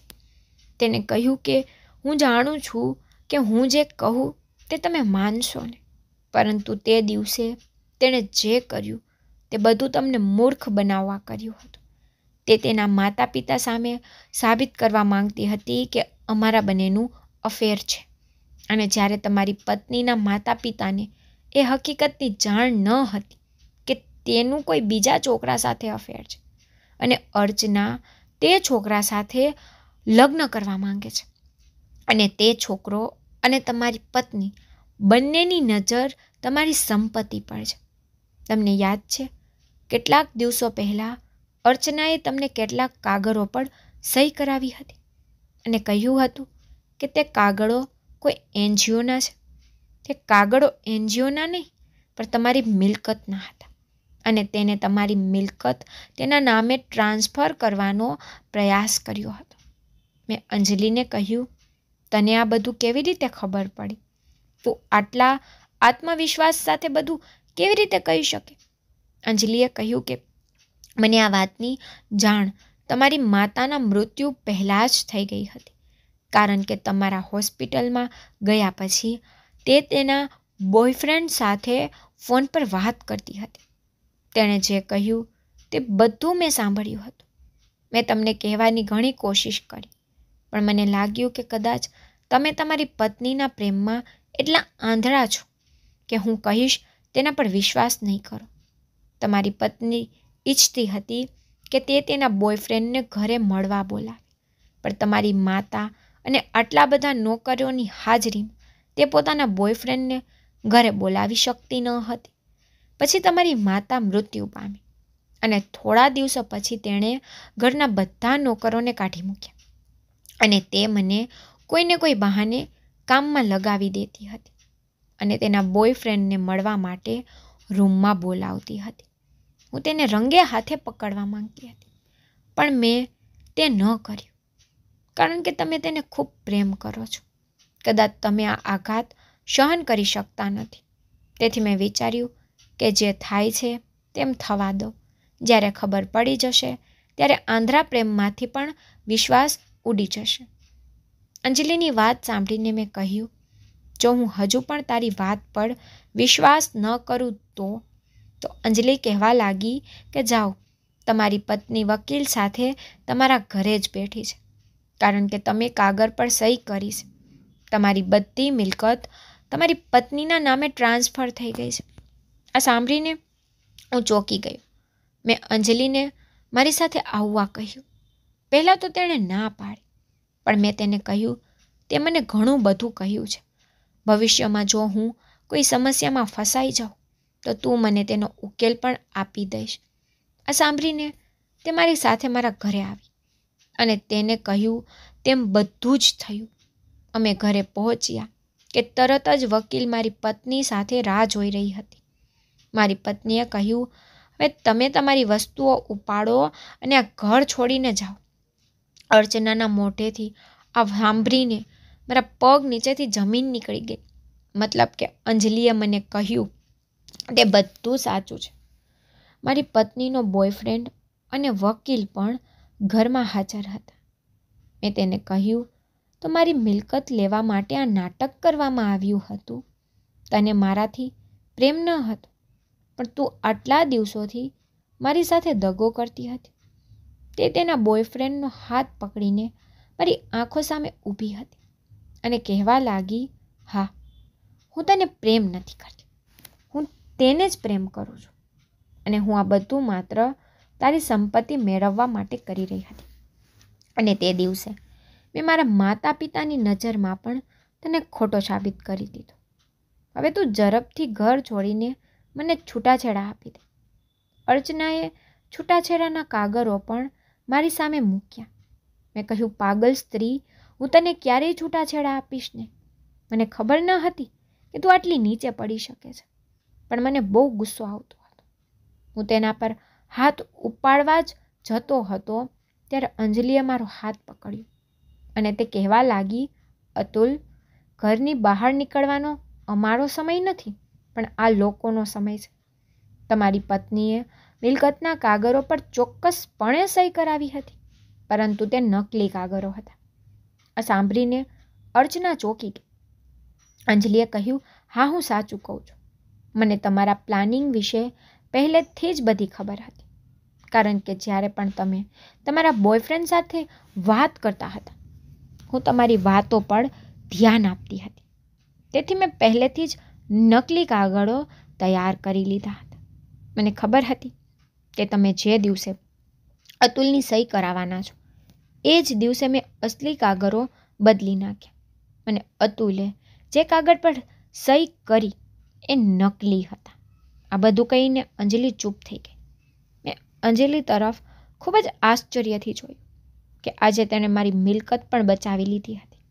તેને કહ્યું કે, હું જાણું છું કે હું જે કહું તે તમે માનશો ને પરંતુ તે દિવસે તેણે જે કર્યું તે બધું તમને મૂર્ખ બનાવવા કર્યું હતું. તે તેના માતા પિતા સામે સાબિત કરવા માંગતી હતી કે અમારા બંનેનું અફેર છે. અને જ્યારે તમારી પત્નીના માતા પિતાને એ હકીકતની જાણ ન હતી કે તેનું કોઈ બીજા છોકરા સાથે અફેર છે અને અર્ચના તે છોકરા સાથે લગ્ન કરવા માંગે છે અને તે છોકરો અને તમારી પત્ની બંનેની નજર તમારી સંપત્તિ પર છે. તમને યાદ છે? કેટલાક દિવસો પહેલાં અર્ચનાએ તમને કેટલાક કાગળો પર સહી કરાવી હતી અને કહ્યું હતું કે તે કાગળો કોઈ એનજીઓના છે. તે કાગળો એનજીઓના નહીં, પણ તમારી મિલકતના હતા અને તેને તમારી મિલકત તેના નામે ટ્રાન્સફર કરવાનો પ્રયાસ કર્યો હતો. મેં અંજલિને કહ્યું, તને આ બધું કેવી રીતે ખબર પડી? તું આટલા આત્મવિશ્વાસ સાથે બધું કેવી રીતે કહી શકે? અંજલિએ કહ્યું કે, મને આ વાતની જાણ તમારી માતાના મૃત્યુ પહેલાં જ થઈ ગઈ હતી. કારણ કે તમારા હોસ્પિટલમાં ગયા પછી તે તેના બોયફ્રેન્ડ સાથે ફોન પર વાત કરતી હતી. તેણે જે કહ્યું તે બધું મેં સાંભળ્યું હતું. મેં તમને કહેવાની ઘણી કોશિશ કરી, પણ મને લાગ્યું કે કદાચ તમે તમારી પત્નીના પ્રેમમાં એટલા આંધળા છો કે હું કહીશ તેના પર વિશ્વાસ નહીં કરો. તમારી પત્ની ઈચ્છતી હતી કે તે તેના બોયફ્રેન્ડને ઘરે મળવા બોલાવે. પણ તમારી માતા અને આટલા બધા નોકરીઓની હાજરીમાં તે પોતાના બોયફ્રેન્ડને ઘરે બોલાવી શકતી ન હતી. પછી તમારી માતા મૃત્યુ પામી અને થોડા દિવસો પછી તેણે ઘરના બધા નોકરોને કાઢી મૂક્યા અને તે મને કોઈને કોઈ બહાને કામમાં લગાવી દેતી હતી. અને તેના બોયફ્રેન્ડને મળવા માટે રૂમમાં બોલાવતી હતી. હું તેને રંગે હાથે પકડવા માંગતી હતી, પણ મેં તે ન કર્યું, કારણ કે તમે તેને ખૂબ પ્રેમ કરો છો. કદાચ તમે આ આઘાત સહન કરી શકતા નથી. તેથી મેં વિચાર્યું કે જે થાય છે તેમ થવા દો. જ્યારે ખબર પડી જશે, ત્યારે આંધ્રા પ્રેમમાંથી પણ વિશ્વાસ ઉડી જશે. અંજલિની વાત સાંભળીને મેં કહ્યું જો હું હજુ પણ તારી વાત પર વિશ્વાસ ન કરું તો? તો અંજલિ કહેવા લાગી કે જાઓ, તમારી પત્ની વકીલ સાથે તમારા ઘરે જ બેઠી છે. કારણ કે તમે કાગળ પર સહી કરી છે. તમારી બધી મિલકત તમારી પત્નીના નામે ટ્રાન્સફર થઈ ગઈ છે. આ સાંભળીને હું ચોંકી ગયો. મેં અંજલિને મારી સાથે આવવા કહ્યું. પહેલાં તો તેણે ના પાડી, પણ મેં તેને કહ્યું, તે મને ઘણું બધું કહ્યું છે. ભવિષ્યમાં જો હું કોઈ સમસ્યામાં ફસાઈ જાઉં, તો તું મને તેનો ઉકેલ પણ આપી દઈશ. આ સાંભળીને તે મારી સાથે મારા ઘરે આવી અને તેને કહ્યું, તેમ બધું જ થયું. અમે ઘરે પહોંચ્યા કે તરત જ વકીલ મારી પત્ની સાથે રાહ જોઈ રહી હતી. મારી પત્નીએ કહ્યું, હવે તમે તમારી વસ્તુઓ ઉપાડો અને આ ઘર છોડીને જાઓ. અર્ચનાના મોઢેથી આ સાંભળીને મારા પગ નીચેથી જમીન નીકળી ગઈ. મતલબ કે અંજલિએ મને કહ્યું, તે બધું સાચું છે. મારી પત્નીનો બોયફ્રેન્ડ અને વકીલ પણ ઘરમાં હાજર હતા. મેં તેને કહ્યું, તો મારી મિલકત લેવા માટે આ નાટક કરવામાં આવ્યું હતું. તને મારાથી પ્રેમ ન હતો, પણ તું આટલા દિવસોથી મારી સાથે દગો કરતી હતી. તે તેના બોયફ્રેન્ડનો હાથ પકડીને મારી આંખો સામે ઊભી હતી. અને કહેવા લાગી, હા, હું તને પ્રેમ નથી કરતી. હું તેને જ પ્રેમ કરું છું. અને હું આ બધું માત્ર તારી સંપત્તિ મેળવવા માટે કરી રહી હતી. અને તે દિવસે મેં મારા માતા પિતાની નજરમાં પણ તને ખોટો સાબિત કરી દીધો. હવે તું ઝડપથી ઘર છોડીને મને છૂટાછેડા આપી દે. અર્ચનાએ છૂટાછેડાના કાગરો પણ મારી સામે મૂક્યા. મેં કહ્યું, પાગલ સ્ત્રી હું તને ક્યારેય છૂટાછેડા આપીશ ને મને ખબર ન હતી કે તું આટલી નીચે પડી શકે છે, પણ મને બહુ ગુસ્સો આવતો હતો. હું તેના પર હાથ ઉપાડવા જ જતો હતો ત્યારે અંજલિએ મારો હાથ પકડ્યો અને તે કહેવા લાગી, અતુલ, ઘરની બહાર નીકળવાનો અમારો સમય નથી, પણ આ લોકોનો સમય છે. તમારી પત્નીએ મિલકતના કાગરો પર ચોક્કસપણે સહી કરાવી હતી, પરંતુ તે નકલી કાગરો હતા. આ સાંભળીને અર્ચના ચોકી ગઈ. અંજલિએ કહ્યું, હા, હું સાચું કહું છું. મને તમારા પ્લાનિંગ વિશે પહેલેથી જ બધી ખબર હતી. કારણ કે જ્યારે પણ તમે તમારા બોયફ્રેન્ડ સાથે વાત કરતા હતા, હું તમારી વાતો પર ધ્યાન આપતી હતી. તેથી મેં પહેલેથી જ નકલી કાગળો તૈયાર કરી લીધા હતા. મને ખબર હતી કે તમે જે દિવસે અતુલની સહી કરાવવાના છો એ જ દિવસે મેં અસલી કાગળો બદલી નાખ્યા અને અતુલે જે કાગળ પર સહી કરી એ નકલી હતા. આ બધું કહીને અંજલિ ચૂપ થઈ ગઈ. મેં અંજલિ તરફ ખૂબ જ આશ્ચર્યથી જોયું કે આજે તેણે મારી મિલકત પણ બચાવી લીધી હતી.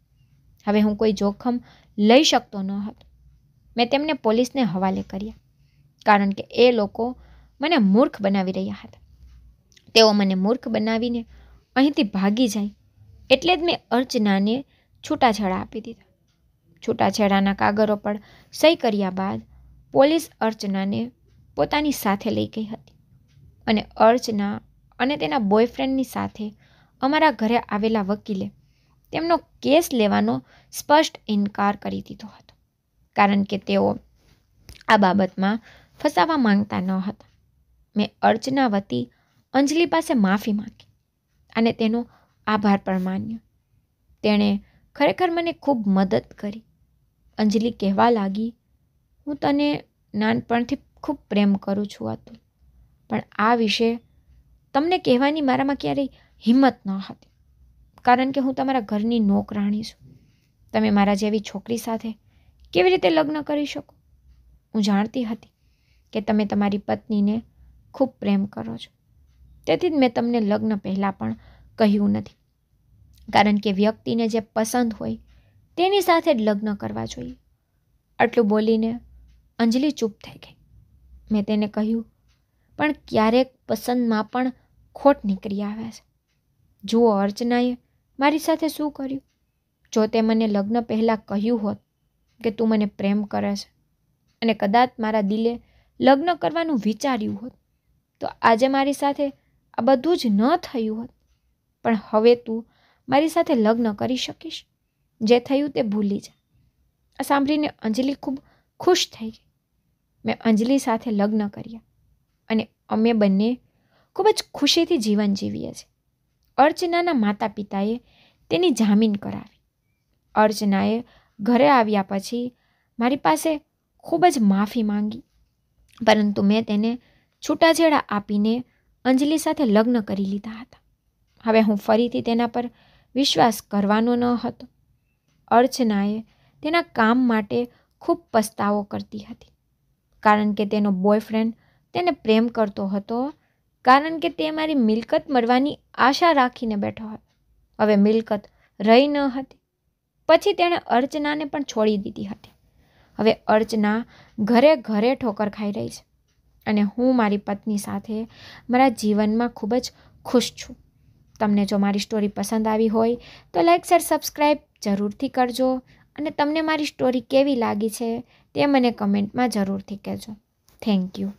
હવે હું કોઈ જોખમ લઈ શકતો ન હતો. મેં તેમને પોલીસને હવાલે કર્યા કારણ કે એ લોકો મને મૂર્ખ બનાવી રહ્યા હતા. તેઓ મને મૂર્ખ બનાવીને અહીંથી ભાગી જાય. એટલે જ મેં અર્ચનાને છૂટાછેડા આપી દીધા. છૂટાછેડાના કાગરો પર સહી કર્યા બાદ પોલીસ અર્ચનાને પોતાની સાથે લઈ ગઈ હતી. અને અર્ચના અને તેના બોયફ્રેન્ડની સાથે અમારા ઘરે આવેલા વકીલે તેમનો કેસ લેવાનો સ્પષ્ટ ઇનકાર કરી દીધો હતો. કારણ કે તેઓ આ બાબતમાં ફસાવા માંગતા ન હતા. મેં અર્ચના વતી અંજલિ પાસે માફી માંગી. અને તેનો આભાર પણ માન્યો. તેણે ખરેખર મને ખૂબ મદદ કરી. અંજલિ કહેવા લાગી, હું તને નાનપણથી ખૂબ પ્રેમ કરું છું અતુલ પણ આ વિશે તમને કહેવાની મારામાં ક્યારેય હિંમત ન હતી. કારણ કે હું તમારા ઘરની નોકરાણી છું. તમે મારા જેવી છોકરી સાથે કેવી રીતે લગ્ન કરી શકો? હું જાણતી હતી કે તમે તમારી પત્નીને ખૂબ પ્રેમ કરો છો. તેથી જ મેં તમને લગ્ન પહેલાં પણ કહ્યું નથી. કારણ કે વ્યક્તિને જે પસંદ હોય, તેની સાથે જ લગ્ન કરવા જોઈએ. આટલું બોલીને અંજલિ ચૂપ થઈ ગઈ. મેં તેને કહ્યું, પણ ક્યારેક પસંદમાં પણ ખોટ નીકળી આવે છે. જુઓ અર્ચનાએ મારી સાથે શું કર્યું. જો તે મને લગ્ન પહેલાં કહ્યું હોત કે તું મને પ્રેમ કરે છે અને કદાચ મારા દિલે લગ્ન કરવાનું વિચાર્યું હોત, તો આજે મારી સાથે આ બધું જ ન થયું હોત. પણ હવે તું મારી સાથે લગ્ન કરી શકીશ. જે થયું તે ભૂલી જા. આ સાંભળીને અંજલિ ખૂબ ખુશ થઈ ગઈ. મેં અંજલિ સાથે લગ્ન કર્યા અને અમે બંને ખૂબ જ ખુશીથી જીવન જીવીએ છીએ. અર્ચનાના માતા પિતાએ તેની જામીન કરાવી. અર્ચનાએ ઘરે આવ્યા પછી મારી પાસે ખૂબ જ માફી માંગી. પરંતુ મેં તેને છૂટાછેડા આપીને અંજલિ સાથે લગ્ન કરી લીધા હતા. હવે હું ફરીથી તેના પર વિશ્વાસ કરવાનો ન હતો. અર્ચનાએ તેના કામ માટે ખૂબ પસ્તાવો કરતી હતી. કારણ કે તેનો બોયફ્રેન્ડ તેને પ્રેમ કરતો હતો, કારણ કે તે મારી મિલકત મળવાની આશા રાખીને બેઠો હતો. હવે મિલકત રહી ન હતી. પછી તેણે અર્ચનાને પણ છોડી દીધી હતી. હવે અર્ચના ઘરે ઘરે ઠોકર ખાઈ રહી છે. અને હું મારી પત્ની સાથે મારા જીવનમાં ખૂબ જ ખુશ છું. તમને જો મારી સ્ટોરી પસંદ આવી હોય, તો લાઈક શેર સબસ્ક્રાઈબ જરૂરથી કરજો અને તમને મારી સ્ટોરી કેવી લાગી છે તે મને કમેન્ટમાં જરૂરથી કહેજો. Thank you